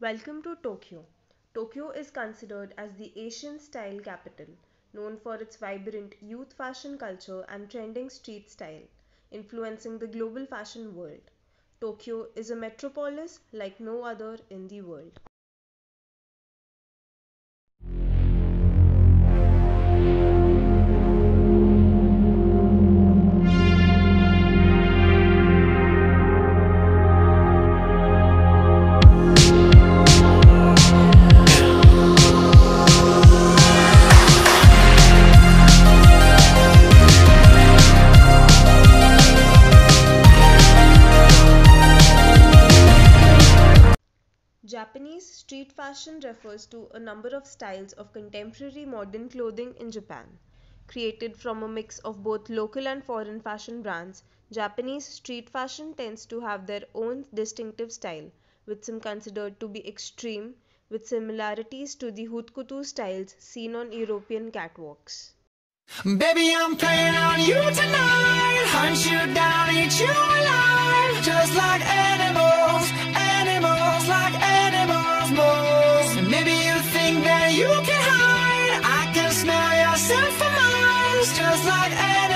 Welcome to Tokyo. Tokyo is considered as the Asian style capital, known for its vibrant youth fashion culture and trending street style, influencing the global fashion world. Tokyo is a metropolis like no other in the world. Japanese street fashion refers to a number of styles of contemporary modern clothing in Japan. Created from a mix of both local and foreign fashion brands, Japanese street fashion tends to have their own distinctive style, with some considered to be extreme, with similarities to the haute styles seen on European catwalks. Baby, I'm playing on you tonight. Hunt you down, eat you alive. just like any